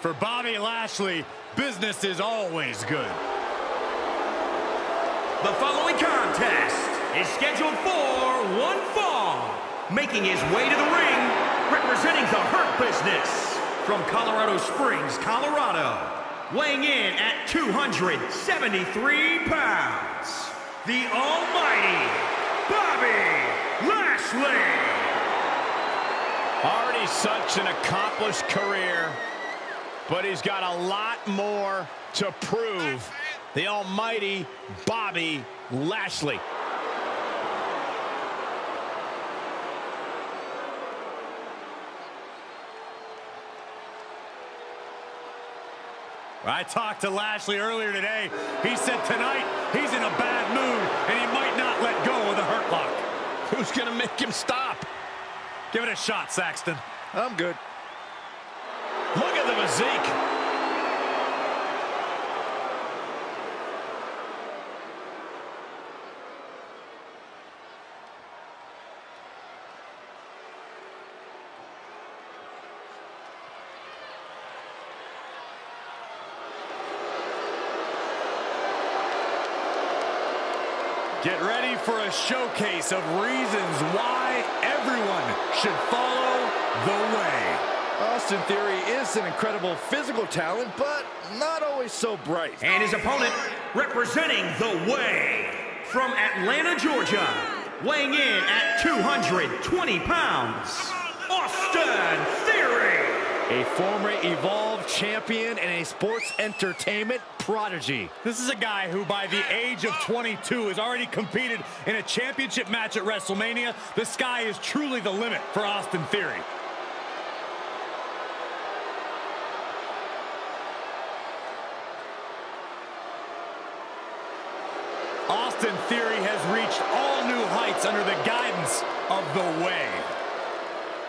For Bobby Lashley, business is always good. The following contest is scheduled for one fall. Making his way to the ring, representing the Hurt Business from Colorado Springs, Colorado. Weighing in at 273 pounds, the almighty Bobby Lashley. Already such an accomplished career, but he's got a lot more to prove. The almighty Bobby Lashley. I talked to Lashley earlier today. He said tonight he's in a bad mood and he might not let go of the hurt lock. Who's going to make him stop? Give it a shot, Saxton. I'm good. Physique. Get ready for a showcase of reasons why everyone should follow the way. Austin Theory is an incredible physical talent, but not always so bright. And his opponent, representing the way, from Atlanta, Georgia, weighing in at 220 pounds, Austin Theory. A former Evolve champion and a sports entertainment prodigy. This is a guy who, by the age of 22, has already competed in a championship match at WrestleMania. The sky is truly the limit for Austin Theory. Austin Theory has reached all new heights under the guidance of the Way.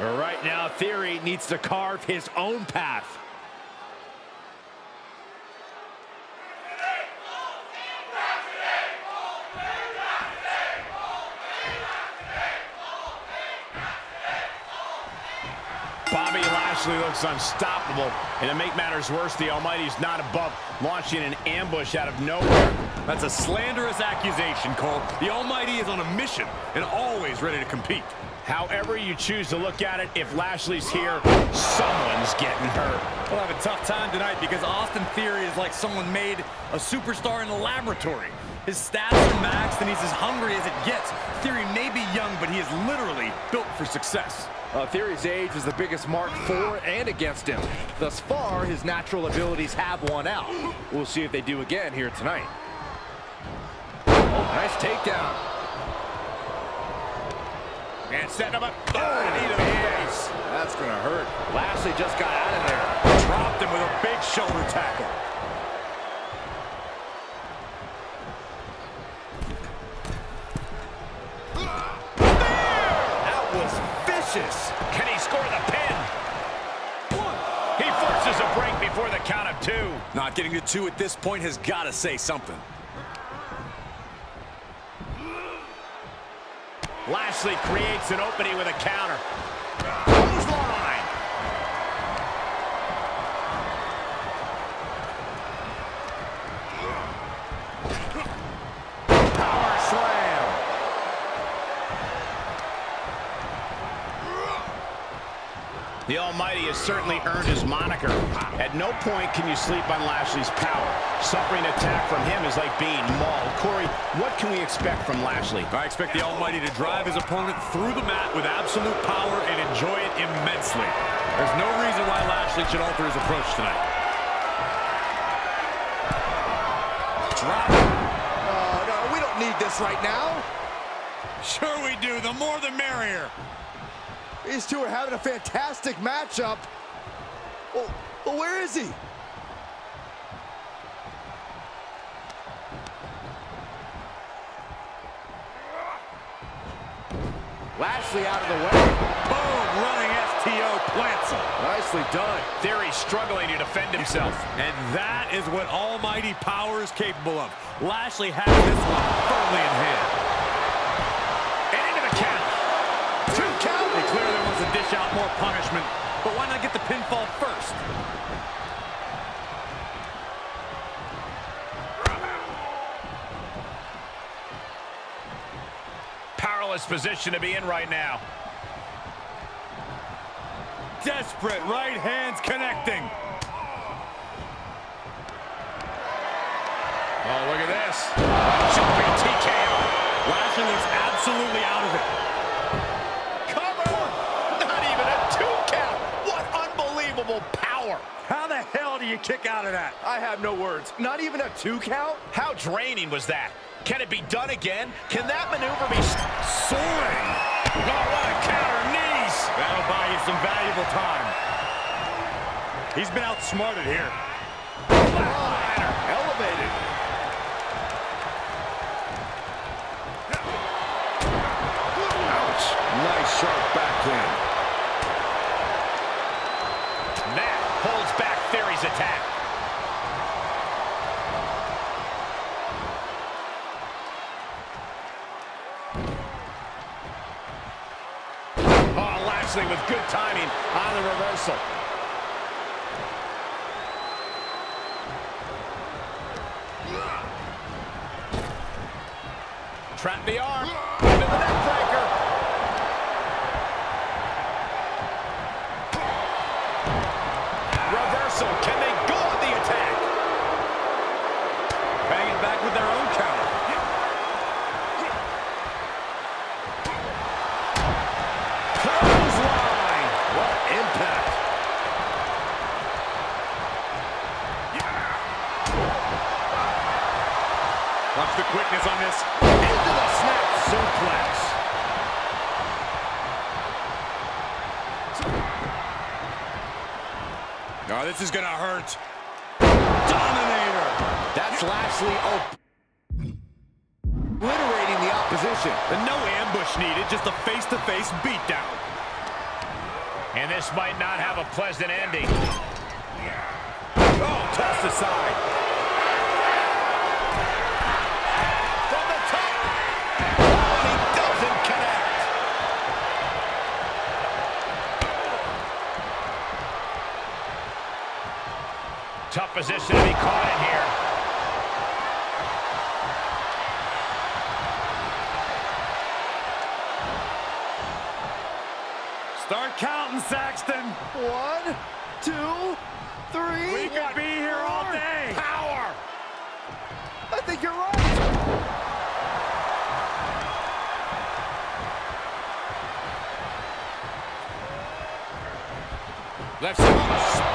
Right now, Theory needs to carve his own path. Bobby Lashley looks unstoppable. And to make matters worse, the Almighty's not above launching an ambush out of nowhere. That's a slanderous accusation, Cole. The Almighty is on a mission and always ready to compete. However you choose to look at it, if Lashley's here, someone's getting hurt. We'll have a tough time tonight because Austin Theory is like someone made a superstar in the laboratory. His stats are maxed and he's as hungry as it gets. Theory may be young, but he is literally built for success. Uh, Theory's age is the biggest mark for and against him. Thus far, his natural abilities have won out. We'll see if they do again here tonight. Nice takedown. And setting him up. Oh, knee to the face. That's going to hurt. Lashley just got out of there. Dropped him with a big shoulder tackle. Ah, that was vicious. Can he score the pin? He forces a break before the count of two. Not getting to two at this point has got to say something. Lashley creates an opening with a counter. Power slam. The Almighty has certainly earned his moniker. At no point can you sleep on Lashley's power. Suffering attack from him is like being mauled. Corey, what can we expect from Lashley? I expect the Almighty to drive his opponent through the mat with absolute power and enjoy it immensely. There's no reason why Lashley should alter his approach tonight. Drop. Oh, uh, no, we don't need this right now. Sure we do. The more the merrier. These two are having a fantastic matchup. Well, well where is he? Lashley out of the way. Boom, running STO plants him. Nicely done. Theory struggling to defend himself. And that is what almighty power is capable of. Lashley has this one firmly in hand. more punishment, but why not get the pinfall first? Powerless position to be in right now. Desperate right hands connecting. Oh, look at this. Jumping TKO. Lashley looks absolutely out of it. Unbelievable power. How the hell do you kick out of that? I have no words. Not even a two count? How draining was that? Can it be done again? Can that maneuver be Soaring. Oh, what a counter knees. That'll buy you some valuable time. He's been outsmarted here. Flatliner. Elevated. Back Theory's attack. Oh, Lashley with good timing on the reversal. Trap the arm. This is gonna hurt. Dominator. That's Lashley obliterating the opposition. And no ambush needed, just a face-to-face beatdown. And this might not have a pleasant ending. Oh, tossed aside. Position to be caught in here. Start counting, Saxton. One, two, three. We could be here all day. Power. I think you're right. Left side. Spine buster.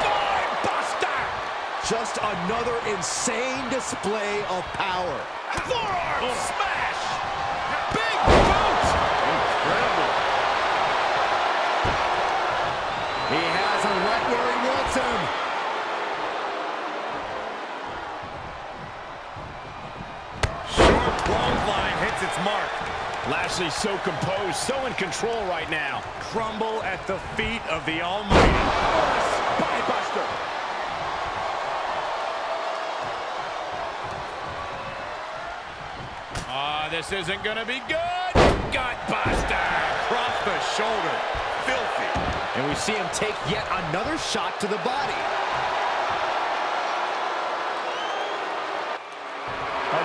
Just another insane display of power. Forearm oh. smash. Big boot. Incredible. He has him right where he wants him. Short clothesline hits its mark. Lashley's so composed, so in control right now. Crumble at the feet of the Almighty. Spine this isn't gonna be good. Gutbuster. Across the shoulder. Filthy. And we see him take yet another shot to the body.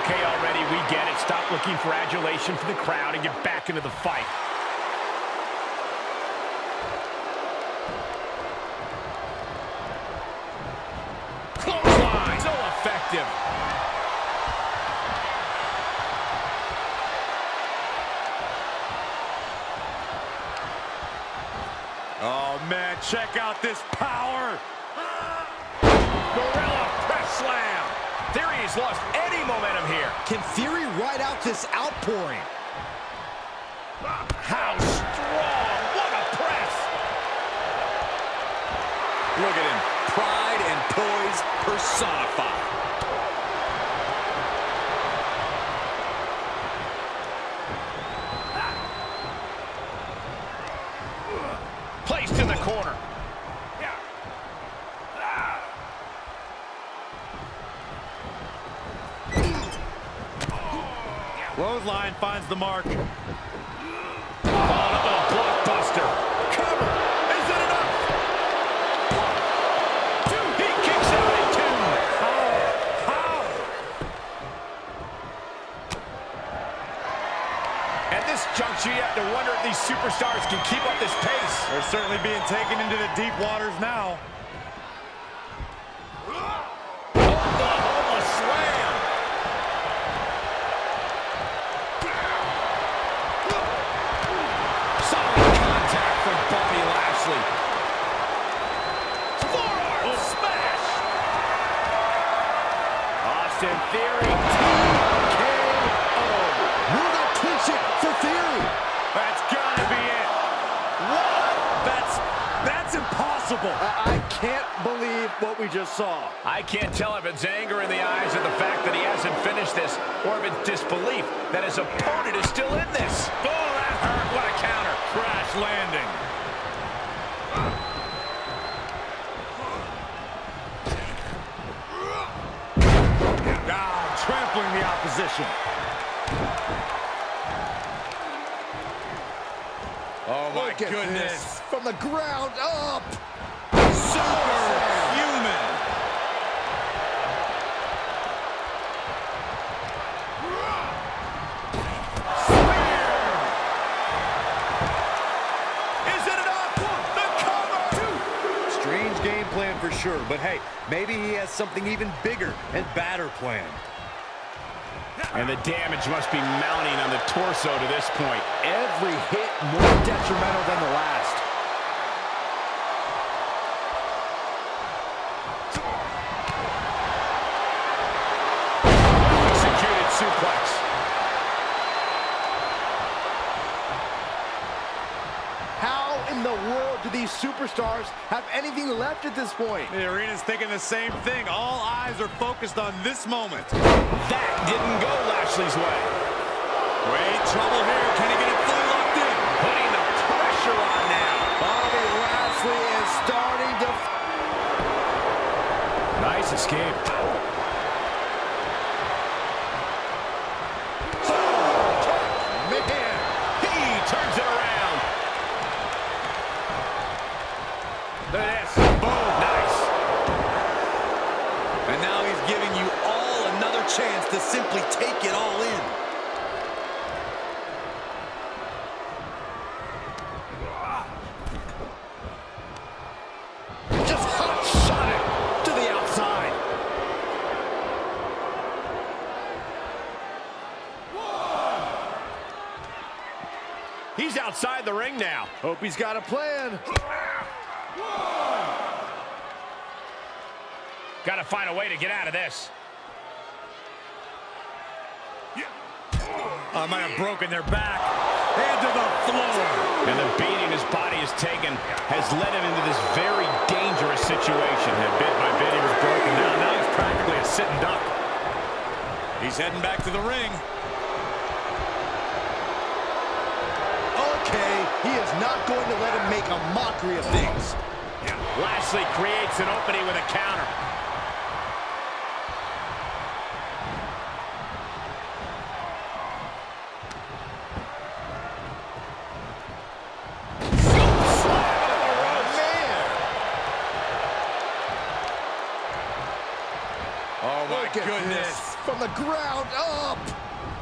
Okay, already, we get it. Stop looking for adulation from the crowd and get back into the fight. Has lost any momentum here. Can Theory ride out this outpouring? How strong. What a press. Look at him. Pride and poise personified. Clothesline finds the mark. With a blockbuster. Cover. Is it enough? Two. He kicks out at two. And this this juncture, you have to wonder if these superstars can keep up this pace. They're certainly being taken into the deep waters now. Saw. I can't tell if it's anger in the eyes at the fact that he hasn't finished this, or if it's disbelief that his opponent is still in this. Oh, that hurt. What a counter. Crash landing. Ah, trampling the opposition. Oh my Look goodness. From the ground up. Sure, but hey, maybe he has something even bigger and badder planned. And the damage must be mounting on the torso to this point. Every hit more detrimental than the last. Superstars have anything left at this point? The arena's thinking the same thing. All eyes are focused on this moment. That didn't go Lashley's way. Wait, trouble here. Can he get it fully locked in? Putting the pressure on now. Bobby Lashley is starting to... Nice escape. Man, He turns it around. Look at this. Boom. Nice. And now he's giving you all another chance to simply take it all in. just hot shot it to the outside. He's outside the ring now. Hope he's got a plan. Got to find a way to get out of this. I might have broken their back. Into the floor. And the beating his body has taken has led him into this very dangerous situation. And bit by bit, he was broken down. Now he's practically a sitting duck. He's heading back to the ring. Okay, he is not going to let him make a mockery of things. Lashley creates an opening with a counter. Oh, my Look at goodness. this. From the ground up.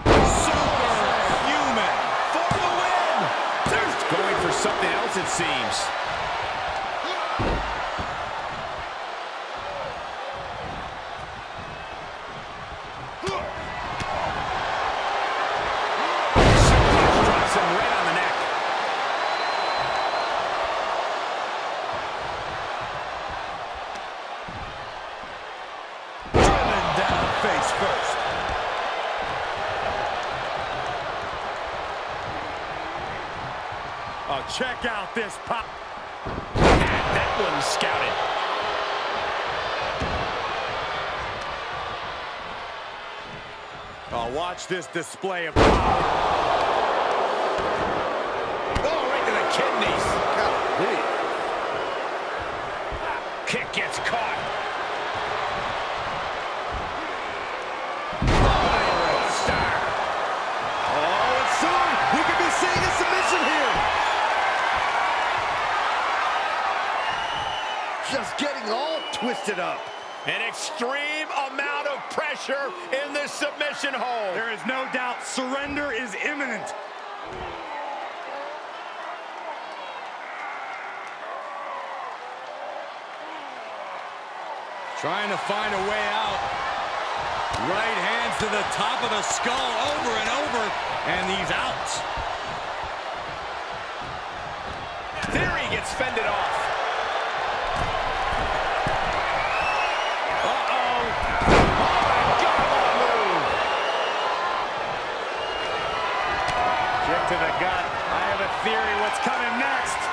Superhuman. For the win! Going for something Oh, check out this pop. That one scouted. Oh, watch this display of power. Oh, right to the kidneys. Golly. Kick gets caught. Twisted up. An extreme amount of pressure in this submission hold. There is no doubt surrender is imminent. Trying to find a way out. Right hands to the top of the skull over and over, and he's out. Theory gets fended off. Theory what's coming next.